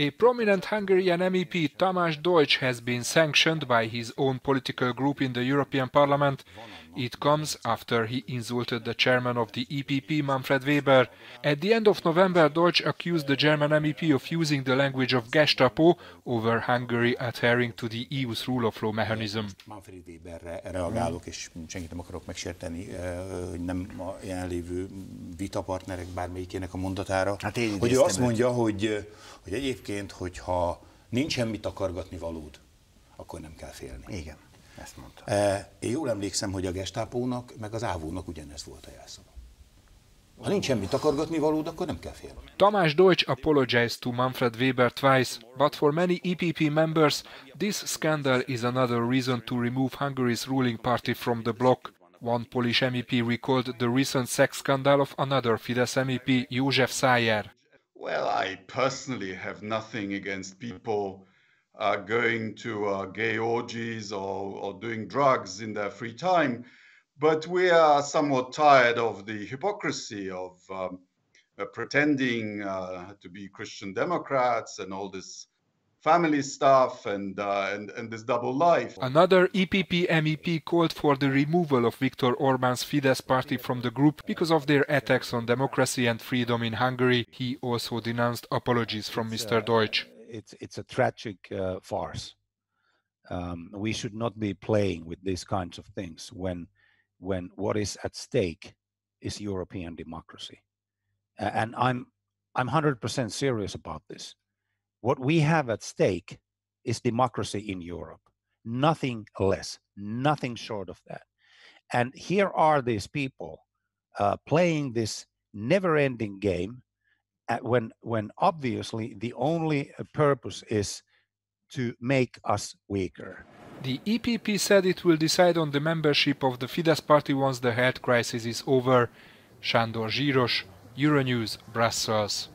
A prominent Hungarian MEP, Tamás Deutsch, has been sanctioned by his own political group in the European Parliament. It comes after he insulted the chairman of the EPP, Manfred Weber. At the end of November, Deutsch accused the German MEP of using the language of Gestapo over Hungary adhering to the EU's rule of law mechanism. Manfred reagálok, és akarok megsérteni, eh, nem vitapartnerek bármelyikének a mondatára. Hát hogy ő azt mondja, hogy, hogy egyébként, hogyha nincs semmit akargatni valód, akkor nem kell félni. Igen, ezt mondta. Én jól emlékszem, hogy a gestápónak, meg az ávónak ugyanez volt a jelszava. Ha nincs semmit akargatni valód, akkor nem kell félni. Tamás Deutsch apologized to Manfred Weber twice, but for many EPP members, this scandal is another reason to remove Hungary's ruling party from the bloc. One Polish MEP recalled the recent sex scandal of another Fidesz MEP, József Szájer. Well, I personally have nothing against people uh, going to uh, gay orgies or, or doing drugs in their free time, but we are somewhat tired of the hypocrisy of um, uh, pretending uh, to be Christian Democrats and all this family stuff and, uh, and, and this double life. Another EPP MEP called for the removal of Viktor Orban's Fidesz party from the group because of their attacks on democracy and freedom in Hungary. He also denounced apologies from It's, Mr. uh, Deutsch. It's, it's a tragic uh, farce. Um, we should not be playing with these kinds of things when, when what is at stake is European democracy. A- and I'm, I'm 100% serious about this. What we have at stake is democracy in Europe, nothing less, nothing short of that. And here are these people uh, playing this never-ending game uh, when when obviously the only uh, purpose is to make us weaker. The EPP said it will decide on the membership of the Fidesz party once the health crisis is over. Sándor Zsíros, Euronews, Brussels.